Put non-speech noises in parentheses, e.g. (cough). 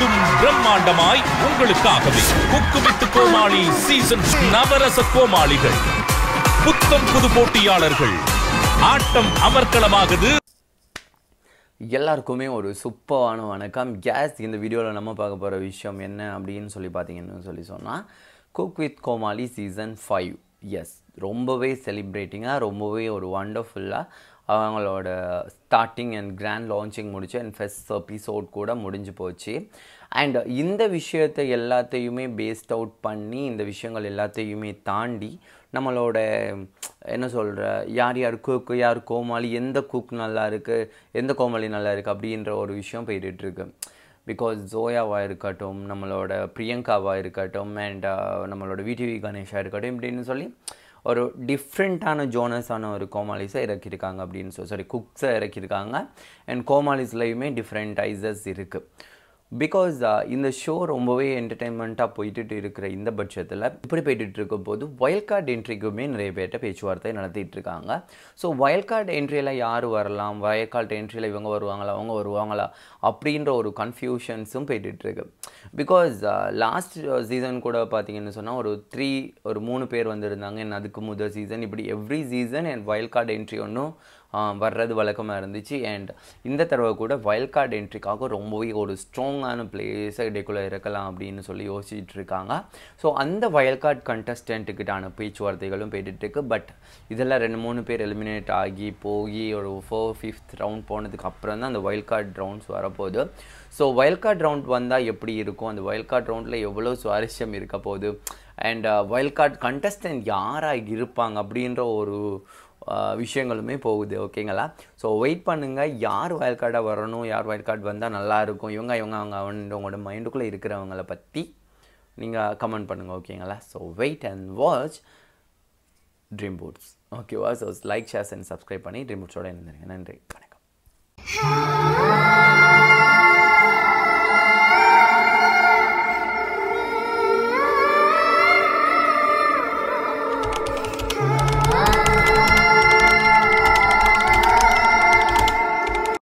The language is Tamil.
மீண்டும் பிரம்மாண்டமாய் உங்களுக்காகவே. குக்குவித்து கோமாளி சீசன் நவரச கோமாளிகள். புத்தம் புது போட்டியாளர்கள். ஆட்டம் அமர்க்களமாகுது. எல்லாருக்குமே ஒரு சூப்பரான வணக்கம். கேஸ் இந்த வீடியோவில் நம்ம பார்க்க போகிற விஷயம் என்ன அப்படின்னு சொல்லி பார்த்தீங்கன்னு சொல்லி சொன்னால் cook with Comali season five is ரொம்பவே செலிப்ரேட்டிங்காக ரொம்பவே ஒரு ஒண்டர்ஃபுல்லாக அவங்களோட ஸ்டார்டிங் அண்ட் கிராண்ட் லான்ச்சிங் முடிச்சு அண்ட் ஃபஸ்ட் எபிசோட் கூட முடிஞ்சு போச்சு. அண்ட் இந்த விஷயத்தை எல்லாத்தையுமே பேஸ்ட் அவுட் பண்ணி இந்த விஷயங்கள் எல்லாத்தையுமே தாண்டி நம்மளோட என்ன சொல்கிற யார் யார் குக் யார் கோமாளி எந்த குக் நல்லா இருக்குது எந்த கோமாளி நல்லா இருக்குது அப்படின்ற ஒரு விஷயம் போயிட்டுருக்கு பிகாஸ் ஜோயாவாக இருக்கட்டும் நம்மளோட பிரியங்காவாக இருக்கட்டும் அண்ட் uh, நம்மளோட விடிவி கணேஷாக இருக்கட்டும் இப்படின்னு சொல்லி ஒரு டிஃப்ரெண்ட்டான ஜோனஸான ஒரு கோமாலிஸை இறக்கியிருக்காங்க அப்படின்னு சொல்லி சாரி குக்ஸை இறக்கியிருக்காங்க. அண்ட் கோமாலிஸ்லையுமே டிஃப்ரெண்ட் ஐசஸ் இருக்குது பிகாஸ் uh, இந்த ஷோ ரொம்பவே என்டர்டெயின்மெண்ட்டாக போயிட்டு இருக்கிற இந்த பட்சத்தில் இப்படி போயிட்டு இருக்கும் போது வயல் கார்டு என்ட்ரிக்குமே நிறைய பேர்கிட்ட பேச்சுவார்த்தை நடத்திட்டு இருக்காங்க. ஸோ வயல் கார்டு என்ட்ரியில் யார் வரலாம்? வயல் கார்டு என்ட்ரியில் இவங்க வருவாங்களா? அவங்க வருவாங்களா? அப்படின்ற ஒரு கன்ஃபியூஷன்ஸும் போயிட்டுருக்கு பிகாஸ் லாஸ்ட் சீசன் கூட பார்த்தீங்கன்னு சொன்னால் ஒரு த்ரீ ஒரு மூணு பேர் வந்திருந்தாங்க. என் அதுக்கு முதல் சீசன் இப்படி எவ்ரி சீசன் என் வயல் கார்டு என்ட்ரி ஒன்றும் வர்றது வழக்கமாக இருந்துச்சு. அண்ட் இந்த தடவை கூட வயல் கார்டு என்ட்ரிக்காக ரொம்பவே ஒரு ஸ்ட்ராங்கான பிளேஸை இடைக்குள்ளே இருக்கலாம் அப்படின்னு சொல்லி யோசிச்சுட்டு இருக்காங்க. ஸோ அந்த வயல் கார்டு கண்டஸ்டன்ட்டுக்கிட்டான பேச்சுவார்த்தைகளும் போயிட்டுருக்கு பட் இதெல்லாம் ரெண்டு மூணு பேர் எலிமினேட் ஆகி போய் ஒரு ஃபோர் ஃபிஃப்த் ரவுண்ட் போனதுக்கு அப்புறம் தான் அந்த வயல் கார்டு ரவுண்ட்ஸ் வரப்போகுது. ஸோ வயல் கார்டு ரவுண்ட் வந்தால் எப்படி இருக்கும்? அந்த வயல் கார்டு ரவுண்டில் எவ்வளோ சுவாரஸ்யம் இருக்க போகுது? அண்ட் வைல்ட் கார்டு கண்டஸ்டன்ட் யாராக இருப்பாங்க அப்படின்ற ஒரு விஷயங்களுமே போகுது ஓகேங்களா? ஸோ வெயிட் பண்ணுங்கள் யார் வயல் கார்டாக வரணும்? யார் வயல் கார்டு வந்தால் நல்லாயிருக்கும் இவங்க இவங்க அவங்க அவங்களோட மைண்டுக்குள்ளே இருக்கிறவங்கள பற்றி நீங்கள் கமெண்ட் பண்ணுங்கள் ஓகேங்களா? So wait and watch dream boards ஓகேவா so like shares and subscribe பண்ணி ட்ரீம் போர்ட்ஸோட இருந்துருங்க நன்றி. வணக்கம். (laughs)